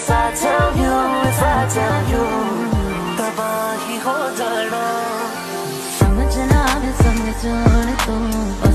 If I tell you, if I tell you तबाही हो जाना समझना मैं समझ तो और